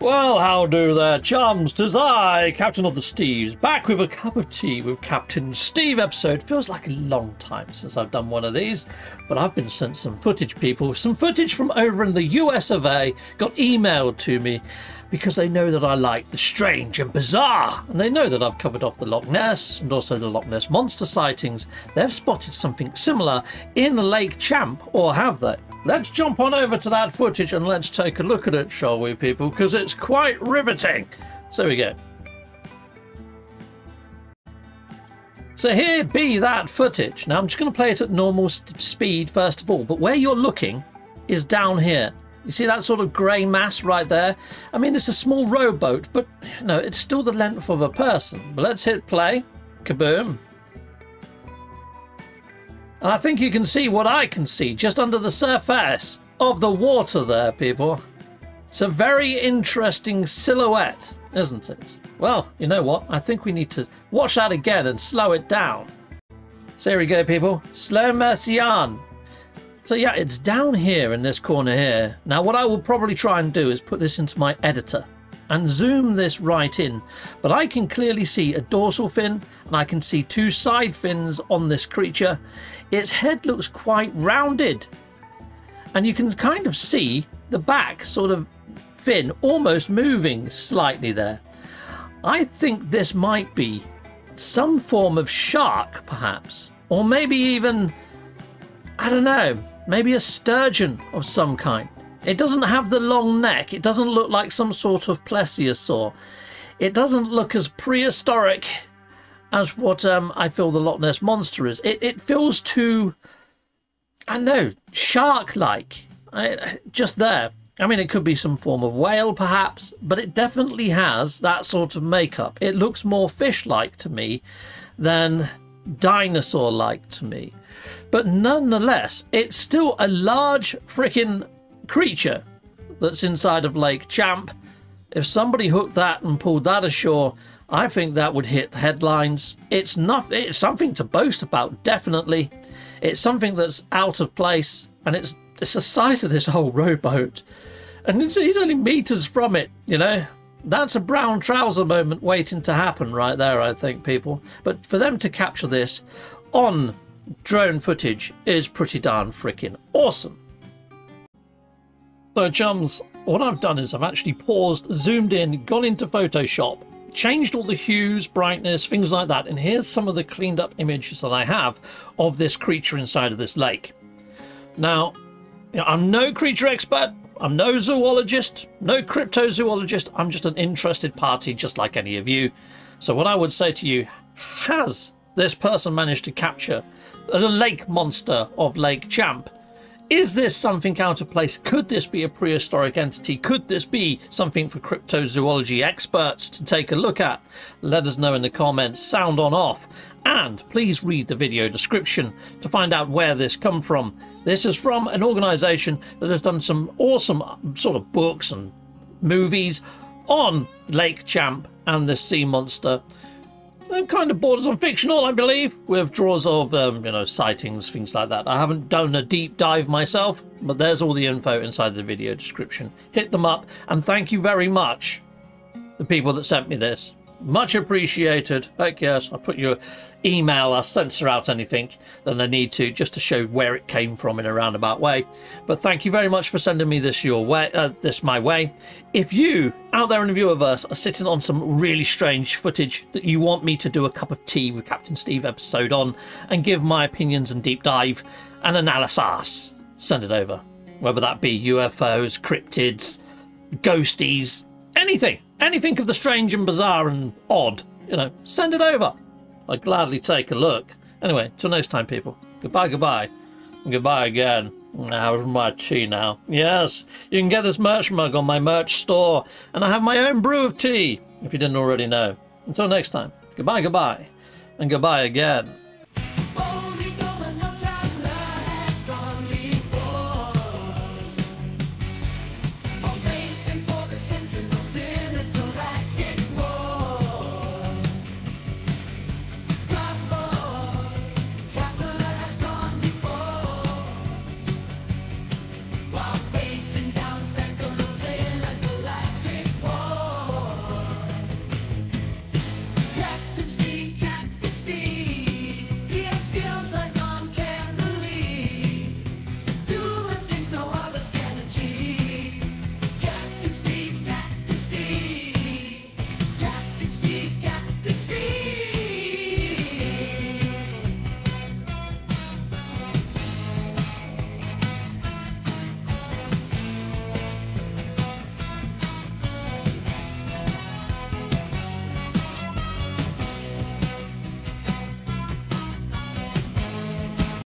Well, how do there, chums? Tis I, Captain of the Steves, back with a cup of tea with Captain Steve episode. Feels like a long time since I've done one of these, but I've been sent some footage, people. Some footage from over in the US of A got emailed to me because they know that I like the strange and bizarre, and they know that I've covered off the Loch Ness and also the Loch Ness monster sightings. They've spotted something similar in Lake Champ, or have they? Let's jump on over to that footage and let's take a look at it, shall we, people? Because it's quite riveting. So we go. So here be that footage. Now I'm just going to play it at normal speed first of all, but where you're looking is down here. You see that sort of grey mass right there? I mean, it's a small rowboat, but no, it's still the length of a person. But let's hit play. Kaboom. And I think you can see what I can see just under the surface of the water there, people. It's a very interesting silhouette, isn't it? Well, you know what? I think we need to watch that again and slow it down. So here we go, people. Slow mercy on. So yeah, it's down here in this corner here. Now what I will probably try and do is put this into my editor and zoom this right in. But I can clearly see a dorsal fin and I can see two side fins on this creature. Its head looks quite rounded and you can kind of see the back sort of fin almost moving slightly there. I think this might be some form of shark perhaps or maybe even I don't know maybe a sturgeon of some kind it doesn't have the long neck. It doesn't look like some sort of plesiosaur. It doesn't look as prehistoric as what um, I feel the Loch Ness Monster is. It, it feels too, I know, shark-like. Just there. I mean, it could be some form of whale, perhaps, but it definitely has that sort of makeup. It looks more fish-like to me than dinosaur-like to me. But nonetheless, it's still a large freaking creature that's inside of Lake Champ. If somebody hooked that and pulled that ashore, I think that would hit headlines. It's not it's something to boast about, definitely. It's something that's out of place and it's it's the size of this whole rowboat. And he's only meters from it, you know. That's a brown trouser moment waiting to happen right there, I think, people. But for them to capture this on drone footage is pretty darn freaking awesome. So chums, what I've done is I've actually paused, zoomed in, gone into Photoshop, changed all the hues, brightness, things like that, and here's some of the cleaned up images that I have of this creature inside of this lake. Now, you know, I'm no creature expert, I'm no zoologist, no cryptozoologist, I'm just an interested party just like any of you. So what I would say to you, has this person managed to capture the lake monster of Lake Champ? Is this something out of place? Could this be a prehistoric entity? Could this be something for cryptozoology experts to take a look at? Let us know in the comments, sound on off. And please read the video description to find out where this come from. This is from an organization that has done some awesome uh, sort of books and movies on Lake Champ and the sea monster kind of borders on fictional, I believe, with draws of, um, you know, sightings, things like that. I haven't done a deep dive myself, but there's all the info inside the video description. Hit them up, and thank you very much, the people that sent me this. Much appreciated. Heck yes, I'll put your email, I'll censor out anything that I need to just to show where it came from in a roundabout way. But thank you very much for sending me this your way, uh, this my way. If you out there in the viewerverse are sitting on some really strange footage that you want me to do a cup of tea with Captain Steve episode on and give my opinions and deep dive and analysis, send it over. Whether that be UFOs, cryptids, ghosties, anything anything of the strange and bizarre and odd, you know, send it over. I'd gladly take a look. Anyway, till next time, people. Goodbye, goodbye. And goodbye again. Now, my tea now. Yes, you can get this merch mug on my merch store, and I have my own brew of tea, if you didn't already know. Until next time, goodbye, goodbye, and goodbye again.